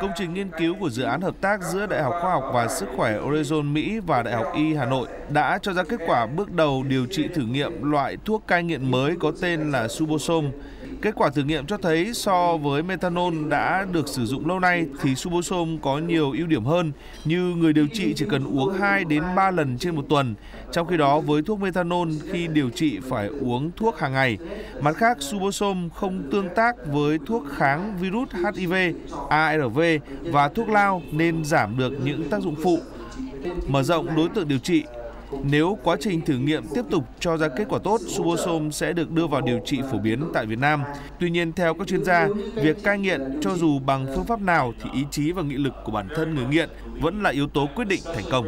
Công trình nghiên cứu của dự án hợp tác giữa Đại học Khoa học và Sức khỏe Horizon Mỹ và Đại học Y Hà Nội đã cho ra kết quả bước đầu điều trị thử nghiệm loại thuốc cai nghiện mới có tên là Suboxone. Kết quả thử nghiệm cho thấy so với methanol đã được sử dụng lâu nay thì Suboxone có nhiều ưu điểm hơn như người điều trị chỉ cần uống 2 đến 3 lần trên một tuần, trong khi đó với thuốc methanol khi điều trị phải uống thuốc hàng ngày. Mặt khác, Suboxone không tương tác với thuốc kháng virus HIV, ARV và thuốc lao nên giảm được những tác dụng phụ. Mở rộng đối tượng điều trị, nếu quá trình thử nghiệm tiếp tục cho ra kết quả tốt, Subosom sẽ được đưa vào điều trị phổ biến tại Việt Nam. Tuy nhiên, theo các chuyên gia, việc cai nghiện cho dù bằng phương pháp nào thì ý chí và nghị lực của bản thân người nghiện vẫn là yếu tố quyết định thành công.